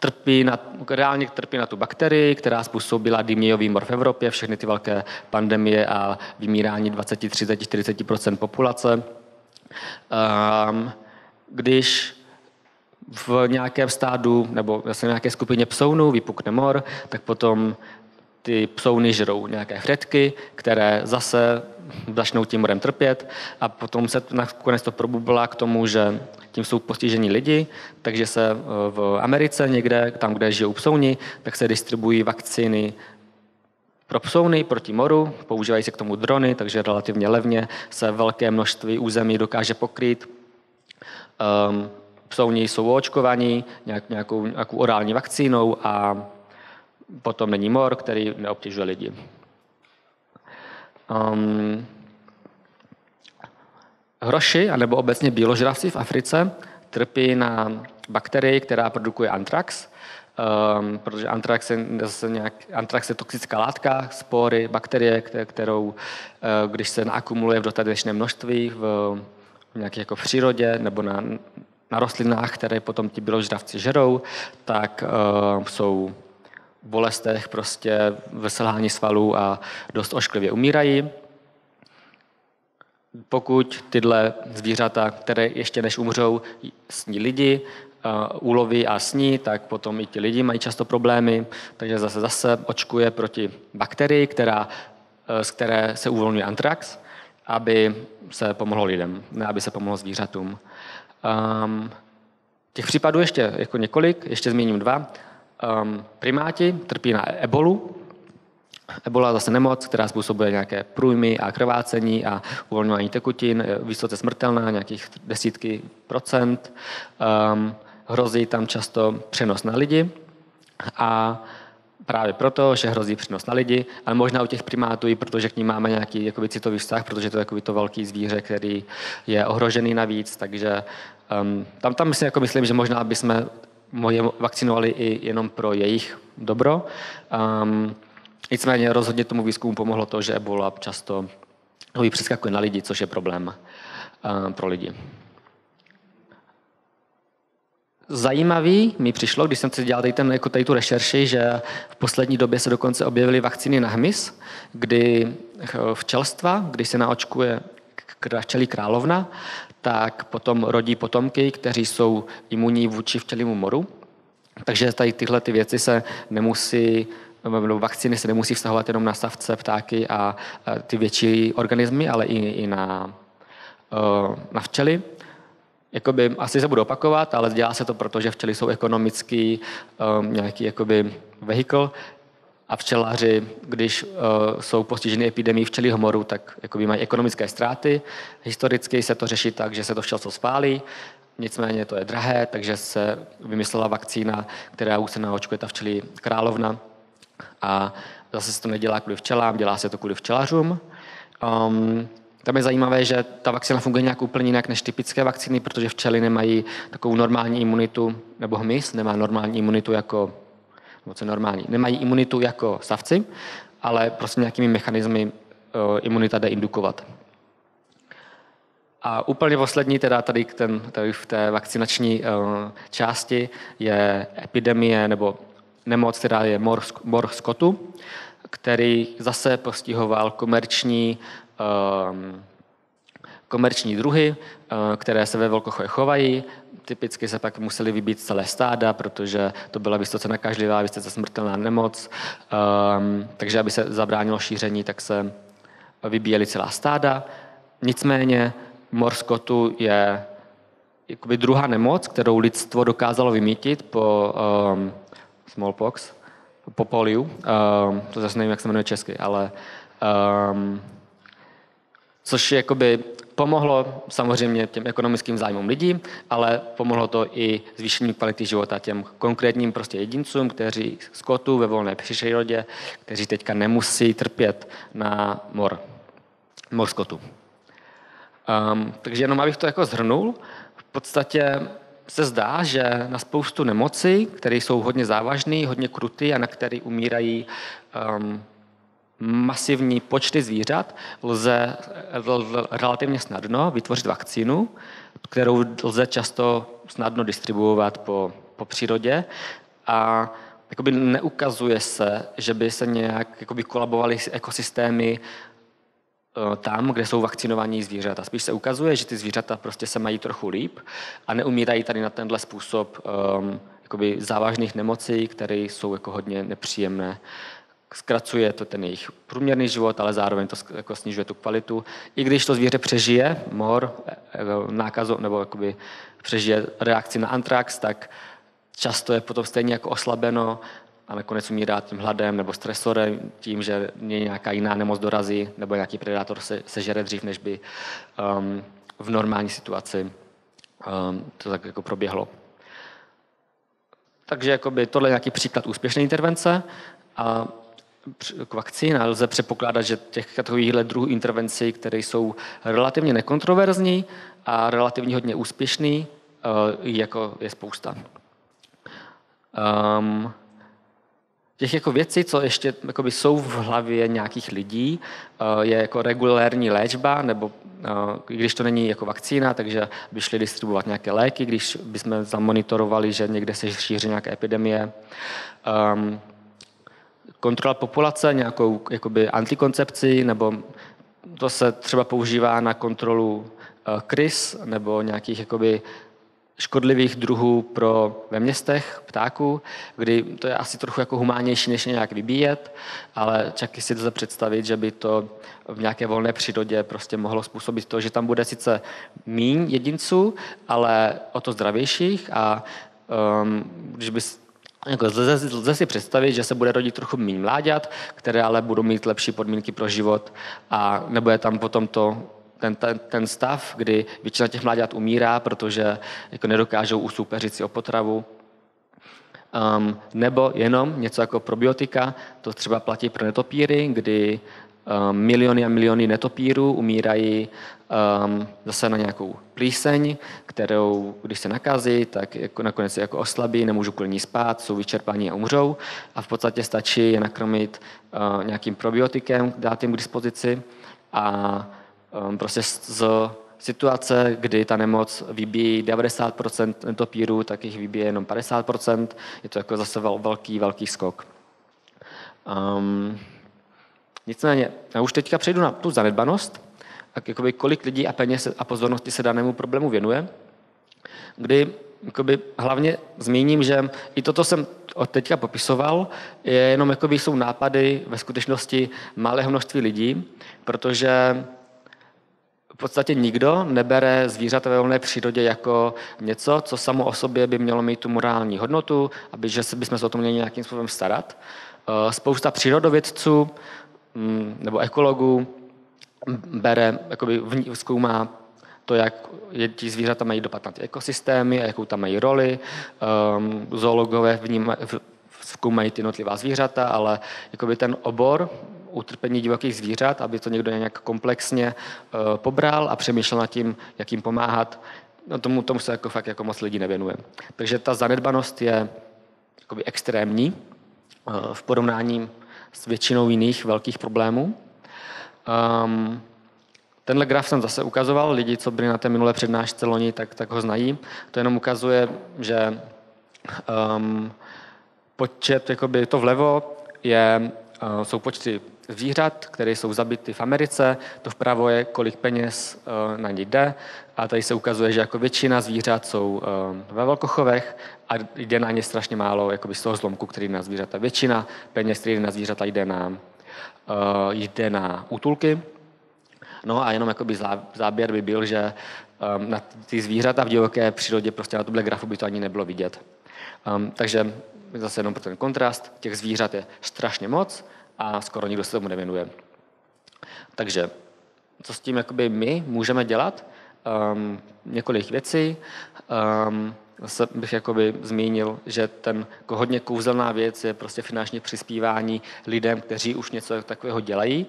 Trpí na, reálně trpí na tu bakterii, která způsobila dymiový mor v Evropě, všechny ty velké pandemie a vymírání 20, 30, 40% populace. Um, když v nějakém stádu nebo vlastně v nějaké skupině psounů vypukne mor, tak potom ty psouny žerou nějaké chřetky, které zase začnou tím morem trpět a potom se nakonec to probublá k tomu, že tím jsou postiženi lidi, takže se eh, v Americe někde, tam, kde žijou psouni, tak se distribuují vakcíny pro psouny proti moru, používají se k tomu drony, takže relativně levně se velké množství území dokáže pokrýt. Um, psouni jsou očkovaní nějak, nějakou, nějakou orální vakcínou a potom není mor, který neobtěžuje lidi. Um, hroši, anebo obecně bíložravci v Africe, trpí na bakterii, která produkuje antrax, um, protože antrax je, zase nějak, antrax je toxická látka, spory, bakterie, kterou, uh, když se naakumuluje v dostatečném množství v, v nějaké jako přírodě nebo na, na rostlinách, které potom ti bíložravci žerou, tak uh, jsou bolestech, prostě ve selhání svalů a dost ošklivě umírají. Pokud tyhle zvířata, které ještě než umřou, sní lidi, úloví a sní, tak potom i ti lidi mají často problémy, takže zase zase očkuje proti bakterii, která, e, z které se uvolňuje antrax, aby se pomohlo lidem, ne aby se pomohlo zvířatům. Um, těch případů ještě jako několik, ještě zmíním dva. Um, primáti trpí na ebolu. Ebola je zase nemoc, která způsobuje nějaké průjmy a krvácení a uvolňování tekutin, vysoce smrtelná, nějakých desítky procent. Um, hrozí tam často přenos na lidi a právě proto, že hrozí přenos na lidi, ale možná u těch primátů, i protože k ním máme nějaký jakoby, citový vztah, protože to je jakoby, to velký zvíře, který je ohrožený navíc, takže um, tam, tam si jako myslím, že možná bychom je vakcinovali i jenom pro jejich dobro. Um, nicméně rozhodně tomu výzkumu pomohlo to, že Ebola často ho přeskakuje na lidi, což je problém uh, pro lidi. Zajímavý mi přišlo, když jsem si dělal tady, ten, jako tady tu rešerši, že v poslední době se dokonce objevily vakcíny na hmyz, kdy včelstva, když se naočkuje včelí královna, tak potom rodí potomky, kteří jsou imunní vůči včelému moru. Takže tady tyhle ty věci se nemusí vakcíny se nemusí vztahovat jenom na savce, ptáky a ty větší organismy, ale i, i na, na včely. Jakoby, asi se budu opakovat, ale dělá se to proto, že včely jsou ekonomický um, nějaký jakoby vehikl, a včelaři, když uh, jsou postiženi epidemí včelího moru, tak jakoby mají ekonomické ztráty. Historicky se to řeší tak, že se to včelstvo spálí, nicméně to je drahé, takže se vymyslela vakcína, která už se naočkuje ta včelí královna. A zase se to nedělá kvůli včelám, dělá se to kvůli včelařům. Um, tam je zajímavé, že ta vakcína funguje nějak úplně jinak než typické vakcíny, protože včely nemají takovou normální imunitu, nebo hmyz nemá normální imunitu jako nebo co je normální. Nemají imunitu jako savci, ale prostě nějakými mechanismy uh, imunita jde indukovat. A úplně poslední, teda tady, ten, tady v té vakcinační uh, části, je epidemie nebo nemoc, která je mor, mor skotu, který zase postihoval komerční um, komerční druhy, které se ve velkochově chovají, typicky se pak museli vybít celé stáda, protože to byla vysoce nakažlivá, vysoce smrtelná nemoc. Um, takže aby se zabránilo šíření, tak se vybíjeli celá stáda. Nicméně mor skotu je jakoby druhá nemoc, kterou lidstvo dokázalo vymítit po um, smallpox, po poliu, um, to zase nevím, jak se jmenuje česky, ale um, což jakoby pomohlo samozřejmě těm ekonomickým zájmům lidí, ale pomohlo to i zvýšení kvality života těm konkrétním prostě jedincům, kteří skotu ve volné přírodě, kteří teďka nemusí trpět na mor, mor skotu. Um, takže jenom abych to jako zhrnul, v podstatě se zdá, že na spoustu nemocí, které jsou hodně závažné, hodně kruté a na které umírají um, masivní počty zvířat, lze relativně snadno vytvořit vakcínu, kterou lze často snadno distribuovat po, po přírodě a jakoby neukazuje se, že by se nějak jakoby kolabovaly ekosystémy eh, tam, kde jsou vakcinovaní zvířata. Spíš se ukazuje, že ty zvířata prostě se mají trochu líp a neumírají tady na tenhle způsob um, jakoby závažných nemocí, které jsou jako hodně nepříjemné zkracuje to ten jejich průměrný život, ale zároveň to jako snižuje tu kvalitu. I když to zvíře přežije mor, e, e, nákazu, nebo jakoby přežije reakci na antrax, tak často je potom stejně jako oslabeno a nakonec umírá tím hladem nebo stresorem, tím, že nějaká jiná nemoc dorazí nebo nějaký predátor se, sežere dřív, než by um, v normální situaci um, to tak jako proběhlo. Takže jakoby, tohle je nějaký příklad úspěšné intervence. A k vakcín a lze předpokládat, že těch takovýchhle druhů intervencí, které jsou relativně nekontroverzní a relativně hodně úspěšný, eh, jako je spousta. Um, těch jako věcí, co ještě jsou v hlavě nějakých lidí, eh, je jako regulérní léčba, nebo eh, když to není jako vakcína, takže by šli distribuovat nějaké léky, když bychom zamonitorovali, že někde se šíří nějaká epidemie. Um, kontrola populace, nějakou jakoby antikoncepci, nebo to se třeba používá na kontrolu eh, krys nebo nějakých jakoby škodlivých druhů pro ve městech ptáků, kdy to je asi trochu jako humánnější, než nějak vybíjet, ale čaky si to představit, že by to v nějaké volné přírodě prostě mohlo způsobit to, že tam bude sice míň jedinců, ale o to zdravějších a um, když bys jako lze, lze si představit, že se bude rodit trochu méně mláďat, které ale budou mít lepší podmínky pro život a nebo je tam potom to, ten, ten, ten stav, kdy většina těch mláďat umírá, protože jako nedokážou usoupeřit si o potravu. Um, nebo jenom něco jako probiotika, to třeba platí pro netopíry, kdy um, miliony a miliony netopírů umírají um, zase na nějakou plíseň, kterou, když se nakazí, tak jako nakonec se jako oslabí, nemůžou ní spát, jsou vyčerpaní a umřou. A v podstatě stačí je nakrmit uh, nějakým probiotikem, dát jim k dispozici a um, prostě z situace, kdy ta nemoc vybíjí 90% netopírů, tak jich vybíje jenom 50%. Je to jako zase velký, velký skok. Um, nicméně, já už teďka přejdu na tu zanedbanost tak jakoby kolik lidí a peněz a pozornosti se danému problému věnuje, kdy jakoby hlavně zmíním, že i toto jsem od teďka popisoval, je jenom jakoby jsou nápady ve skutečnosti malého množství lidí, protože v podstatě nikdo nebere zvířata ve volné přírodě jako něco, co samo o sobě by mělo mít tu morální hodnotu, aby že bychom se o tom měli nějakým způsobem starat. Spousta přírodovědců nebo ekologů bere, jakoby zkoumá to, jak ti zvířata mají dopad na ty ekosystémy a jakou tam mají roli. Um, zoologové vníma, zkoumají ty jednotlivá zvířata, ale jakoby ten obor utrpení divokých zvířat, aby to někdo nějak komplexně uh, pobral a přemýšlel nad tím, jak jim pomáhat, no tomu, tomu se jako fakt jako moc lidí nevěnuje. Takže ta zanedbanost je jakoby extrémní uh, v porovnání s většinou jiných velkých problémů. Um, tenhle graf jsem zase ukazoval, lidi, co byli na té minulé přednášce loni, tak, tak ho znají. To jenom ukazuje, že um, počet, jakoby to vlevo je, uh, jsou počty zvířat, které jsou zabity v Americe, to vpravo je, kolik peněz uh, na ně jde a tady se ukazuje, že jako většina zvířat jsou uh, ve velkochovech a jde na ně strašně málo jakoby z toho zlomku, který na zvířata. Většina peněz, který na zvířata jde na Eh, jde na útulky. No a jenom jakoby záběr by byl, že na ty zvířata v divoké přírodě, prostě na tomhle grafu by to ani nebylo vidět. Um, takže zase jenom pro ten kontrast, těch zvířat je strašně moc a skoro nikdo se tomu nevěnuje. Takže co s tím jakoby my můžeme dělat? Um, několik věcí. Um, zase bych jakoby zmínil, že ten jako hodně kouzelná věc je prostě finanční přispívání lidem, kteří už něco takového dělají,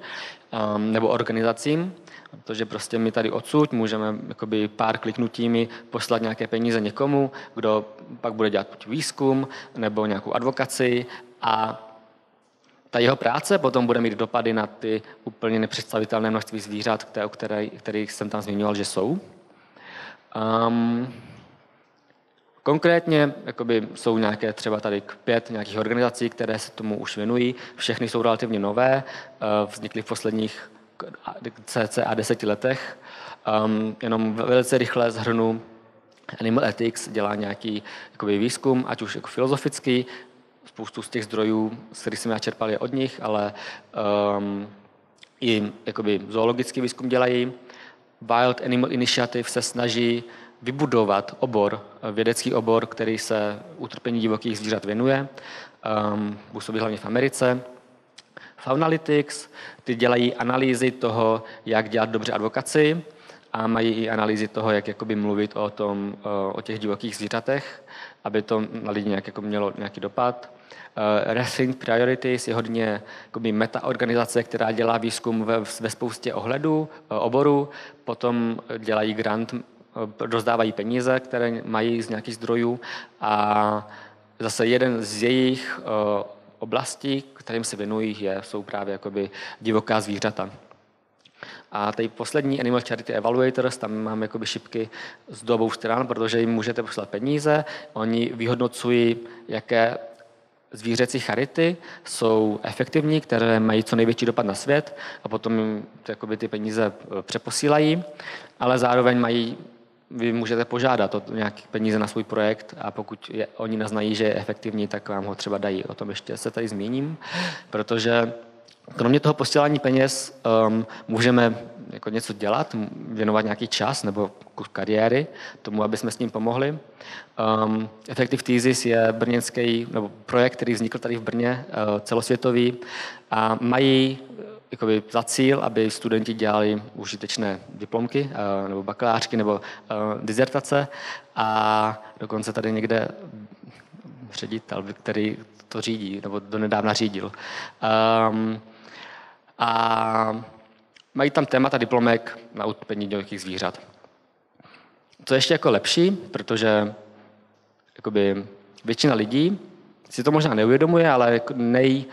um, nebo organizacím, protože prostě my tady odsud můžeme jakoby pár kliknutími poslat nějaké peníze někomu, kdo pak bude dělat výzkum nebo nějakou advokaci a ta jeho práce potom bude mít dopady na ty úplně nepředstavitelné množství zvířat, které, které, kterých jsem tam zmiňoval, že jsou. Um, Konkrétně jakoby, jsou nějaké třeba tady pět nějakých organizací, které se tomu už věnují. Všechny jsou relativně nové, eh, vznikly v posledních cca deseti letech. Um, jenom velice rychle zhrnu Animal Ethics dělá nějaký jakoby, výzkum, ať už jako filozofický, spoustu z těch zdrojů, z kterých jsem já čerpal, je od nich, ale um, i jakoby, zoologický výzkum dělají. Wild Animal Initiative se snaží vybudovat obor, vědecký obor, který se utrpení divokých zvířat věnuje. Um, působí hlavně v Americe. Faunalytics, ty dělají analýzy toho, jak dělat dobře advokaci a mají i analýzy toho, jak jakoby mluvit o, tom, o těch divokých zvířatech, aby to na lidi nějak jako mělo nějaký dopad. Uh, Rethink Priorities je hodně jakoby, metaorganizace, která dělá výzkum ve, ve spoustě ohledů, uh, oborů. Potom dělají grant rozdávají peníze, které mají z nějakých zdrojů a zase jeden z jejich eh, oblastí, kterým se věnují, je, jsou právě jakoby divoká zvířata. A tady poslední Animal Charity Evaluators, tam mám jakoby šipky z dobou stran, protože jim můžete poslat peníze, oni vyhodnocují, jaké zvířecí charity jsou efektivní, které mají co největší dopad na svět a potom jim ty peníze eh, přeposílají, ale zároveň mají vy můžete požádat o nějaké peníze na svůj projekt a pokud je, oni naznají, že je efektivní, tak vám ho třeba dají. O tom ještě se tady zmíním, protože kromě toho posílání peněz um, můžeme jako něco dělat, věnovat nějaký čas nebo kus kariéry tomu, aby jsme s ním pomohli. Um, Effective Thesis je brněnský nebo projekt, který vznikl tady v Brně, uh, celosvětový a mají jakoby za cíl, aby studenti dělali užitečné diplomky eh, nebo bakalářky nebo eh, dizertace a dokonce tady někde ředitel, který to řídí, nebo do nedávna řídil. Um, a mají tam témata diplomek na utrpení nějakých zvířat. Co ještě jako lepší, protože jakoby, většina lidí si to možná neuvědomuje, ale nej,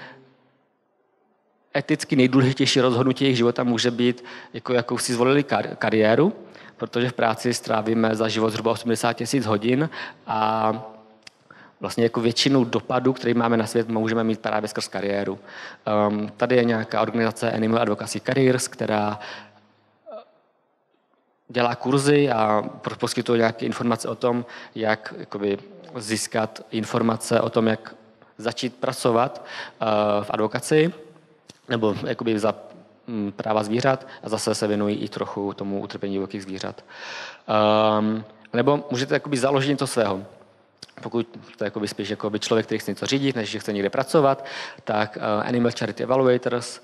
eticky nejdůležitější rozhodnutí jejich života může být, jako jakou si zvolili kar- kariéru, protože v práci strávíme za život zhruba 80 tisíc hodin a vlastně jako většinu dopadů, který máme na svět, můžeme mít právě skrz kariéru. Um, tady je nějaká organizace Animal Advocacy Careers, která uh, dělá kurzy a poskytuje nějaké informace o tom, jak jakoby, získat informace o tom, jak začít pracovat uh, v advokaci nebo jakoby za mm, práva zvířat a zase se věnují i trochu tomu utrpení velkých zvířat. Um, nebo můžete jakoby založit něco svého. Pokud to je jakoby spíš jakoby člověk, který chce něco řídit, než že chce někde pracovat, tak uh, Animal Charity Evaluators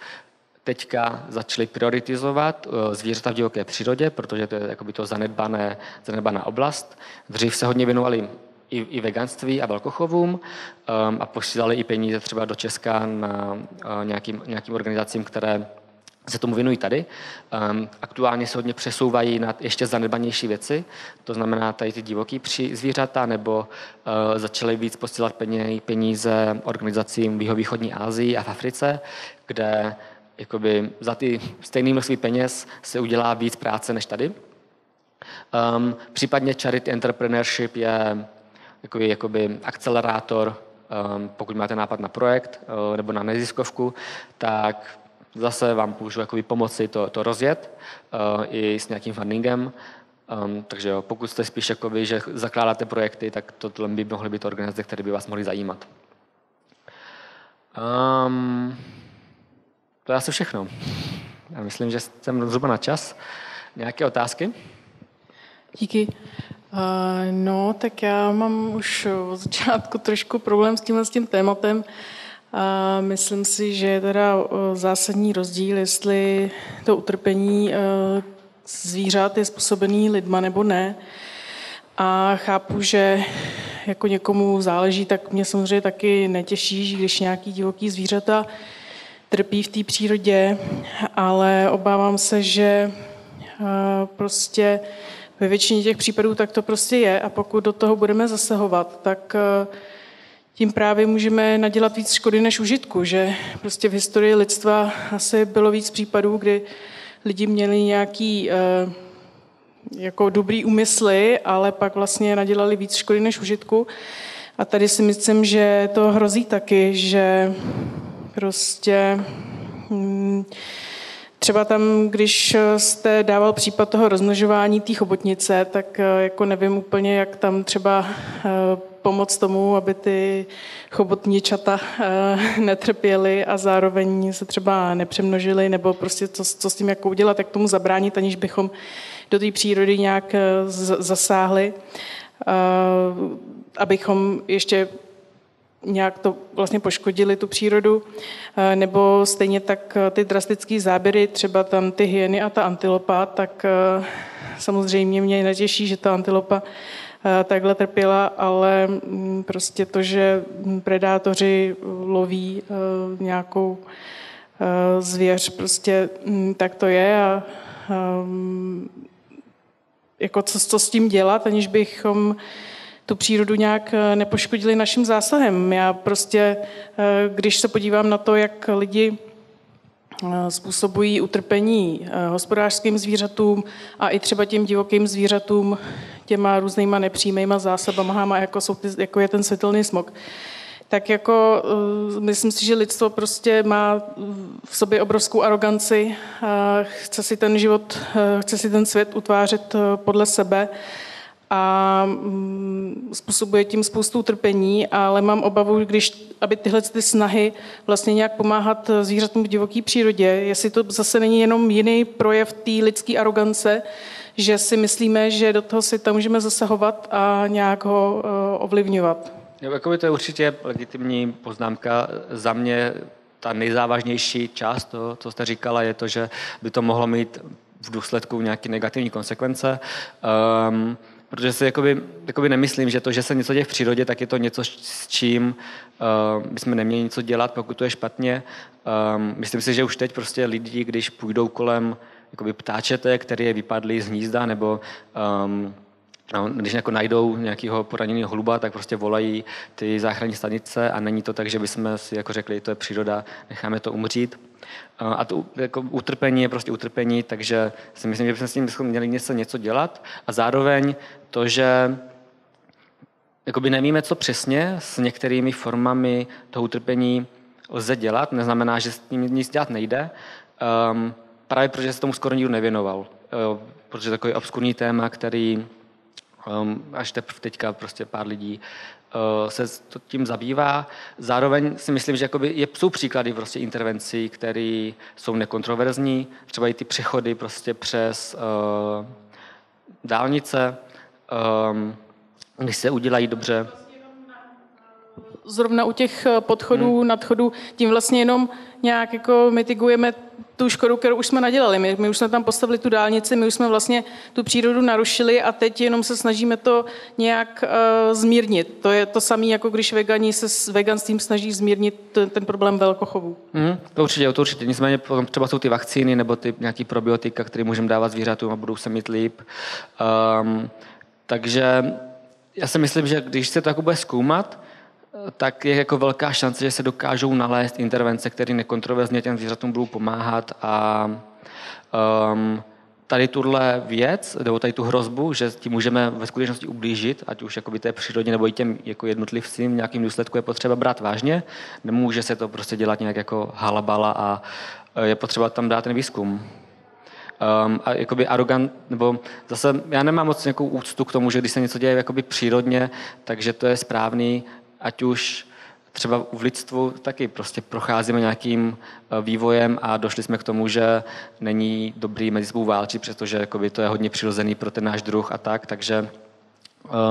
teďka začali prioritizovat uh, zvířata v divoké přírodě, protože to je jakoby to zanedbané, zanedbaná oblast. Dřív se hodně věnovali i, i veganství a velkochovům um, a posílali i peníze třeba do Česka na uh, nějakým, nějakým organizacím, které se tomu věnují tady. Um, aktuálně se hodně přesouvají na ještě zanedbanější věci, to znamená tady ty divoký při zvířata, nebo uh, začaly víc posílat peníze organizacím v jihovýchodní Asii a v Africe, kde jakoby za ty stejné množství peněz se udělá víc práce než tady. Um, případně charity entrepreneurship je takový jakoby akcelerátor, um, pokud máte nápad na projekt uh, nebo na neziskovku, tak zase vám můžu jakoby pomoci to, to rozjet uh, i s nějakým fundingem. Um, takže jo, pokud jste spíš jakoby, že zakládáte projekty, tak tohle by mohly být organizace, které by vás mohly zajímat. Um, to je asi všechno. Já myslím, že jsem zhruba na čas. Nějaké otázky?
Díky. Uh, no, tak já mám už od začátku trošku problém s tímhle s tím tématem. Uh, myslím si, že je teda zásadní rozdíl, jestli to utrpení uh, zvířat je způsobený lidma nebo ne. A chápu, že jako někomu záleží, tak mě samozřejmě taky netěší, když nějaký divoký zvířata trpí v té přírodě, ale obávám se, že prostě ve většině těch případů tak to prostě je a pokud do toho budeme zasahovat, tak tím právě můžeme nadělat víc škody než užitku, že prostě v historii lidstva asi bylo víc případů, kdy lidi měli nějaký jako dobrý úmysly, ale pak vlastně nadělali víc škody než užitku. A tady si myslím, že to hrozí taky, že prostě hm, třeba tam, když jste dával případ toho rozmnožování té chobotnice, tak eh, jako nevím úplně, jak tam třeba eh, pomoct tomu, aby ty chobotničata eh, netrpěly a zároveň se třeba nepřemnožily, nebo prostě co, co s tím jako udělat, jak tomu zabránit, aniž bychom do té přírody nějak eh, zasáhli, eh, abychom ještě nějak to vlastně poškodili tu přírodu, nebo stejně tak ty drastické záběry, třeba tam ty hyeny a ta antilopa, tak samozřejmě mě netěší, že ta antilopa takhle trpěla, ale mm, prostě to, že predátoři loví nějakou zvěř, prostě mm, tak to je a ehm, jako co, co s tím dělat, aniž bychom tu přírodu nějak eh, nepoškodili naším zásahem. Já prostě, eh, když se podívám na to, jak lidi eh, způsobují utrpení hospodářským zvířatům a i třeba těm divokým zvířatům těma různýma nepřímýma zásobama, jako, jsou ty, jako je ten světelný smog, tak jako uh, myslím si, že lidstvo prostě má v sobě obrovskou aroganci, chce si ten život, uh, chce si ten svět utvářet podle sebe a mm, způsobuje tím spoustu utrpení, ale mám obavu, když, aby tyhle ty snahy vlastně nějak pomáhat zvířatům v divoké přírodě, jestli to zase není jenom jiný projev té lidské arogance, že si myslíme, že do toho světa můžeme zasahovat a nějak ho ovlivňovat.
Jakoby to je určitě legitimní poznámka. Za mě ta nejzávažnější část toho, co jste říkala, je to, že by to mohlo mít v důsledku nějaké negativní konsekvence. Um, protože si jakoby, jakoby nemyslím, že to, že se něco děje v přírodě, tak je to něco, s čím uh, bychom neměli něco dělat, pokud to je špatně. Um, myslím si, že už teď prostě lidi, když půjdou kolem jakoby ptáčete, které je vypadly z hnízda, nebo um, No, když jako najdou nějakého poraněného hluba, tak prostě volají ty záchranní stanice a není to tak, že bychom si jako řekli, to je příroda, necháme to umřít. A to jako utrpení je prostě utrpení, takže si myslím, že bychom s tím měli něco, něco dělat. A zároveň to, že jakoby nevíme, co přesně s některými formami toho utrpení lze dělat, neznamená, že s tím nic dělat nejde, um, právě protože se tomu skoro nikdo nevěnoval. Uh, protože takový obskurní téma, který Um, až teprve teďka prostě pár lidí uh, se tím zabývá. Zároveň si myslím, že je, jsou příklady prostě intervencí, které jsou nekontroverzní, třeba i ty přechody prostě přes uh, dálnice, um, když se udělají dobře.
Zrovna u těch podchodů, hmm. nadchodů, tím vlastně jenom nějak jako mitigujeme tu škodu, kterou už jsme nadělali. My, my už jsme tam postavili tu dálnici, my už jsme vlastně tu přírodu narušili a teď jenom se snažíme to nějak uh, zmírnit. To je to samé, jako když vegani se s veganstvím snaží zmírnit ten, ten problém velkochovů.
Mm, to určitě, to určitě. Nicméně třeba jsou ty vakcíny nebo ty nějaký probiotika, které můžeme dávat zvířatům a budou se mít líp. Um, takže já si myslím, že když se to jako bude zkoumat, tak je jako velká šance, že se dokážou nalézt intervence, které nekontroverzně těm zvířatům budou pomáhat a um, tady tuhle věc, nebo tady tu hrozbu, že tím můžeme ve skutečnosti ublížit, ať už jakoby té přírodě nebo i těm jako jednotlivcím nějakým důsledku je potřeba brát vážně. Nemůže se to prostě dělat nějak jako halabala a e, je potřeba tam dát ten výzkum. Um, a jakoby arrogant, nebo zase já nemám moc nějakou úctu k tomu, že když se něco děje jakoby přírodně, takže to je správný ať už třeba v lidstvu taky prostě procházíme nějakým eh, vývojem a došli jsme k tomu, že není dobrý mezi sebou válčit, přestože jakoby, to je hodně přirozený pro ten náš druh a tak, takže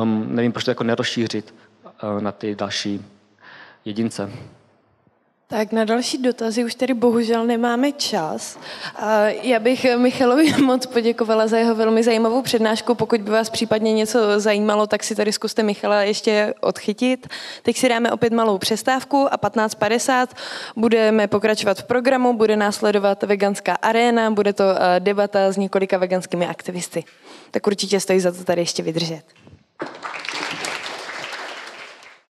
um, nevím, proč to jako nerozšířit uh, na ty další jedince.
Tak na další dotazy už tady bohužel nemáme čas. Já bych Michalovi moc poděkovala za jeho velmi zajímavou přednášku. Pokud by vás případně něco zajímalo, tak si tady zkuste Michala ještě odchytit. Teď si dáme opět malou přestávku a 15.50 budeme pokračovat v programu, bude následovat veganská aréna, bude to eh, debata s několika veganskými aktivisty. Tak určitě stojí za to tady ještě vydržet.